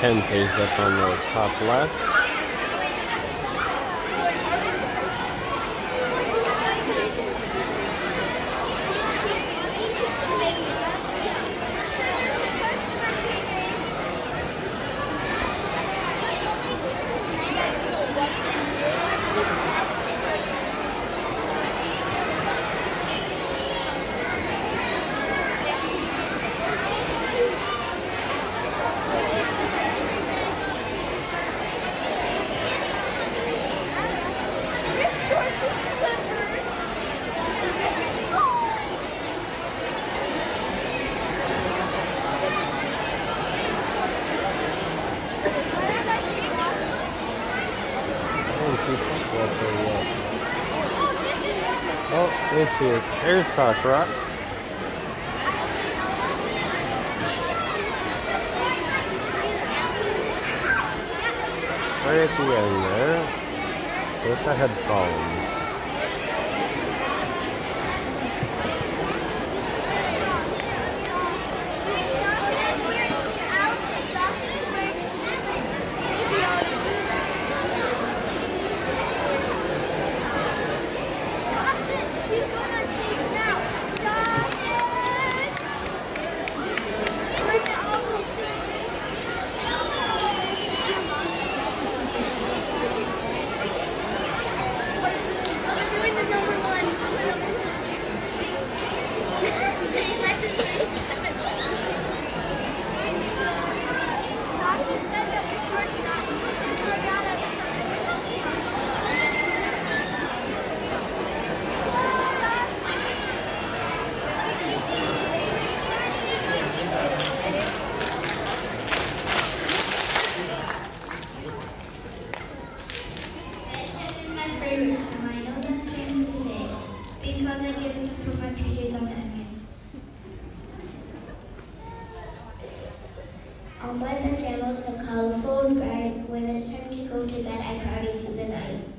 Mackenzie's up on the top left. Oh, she is. Oh, There's Sakura. Right end there. With the headphones. and I prioritize the life.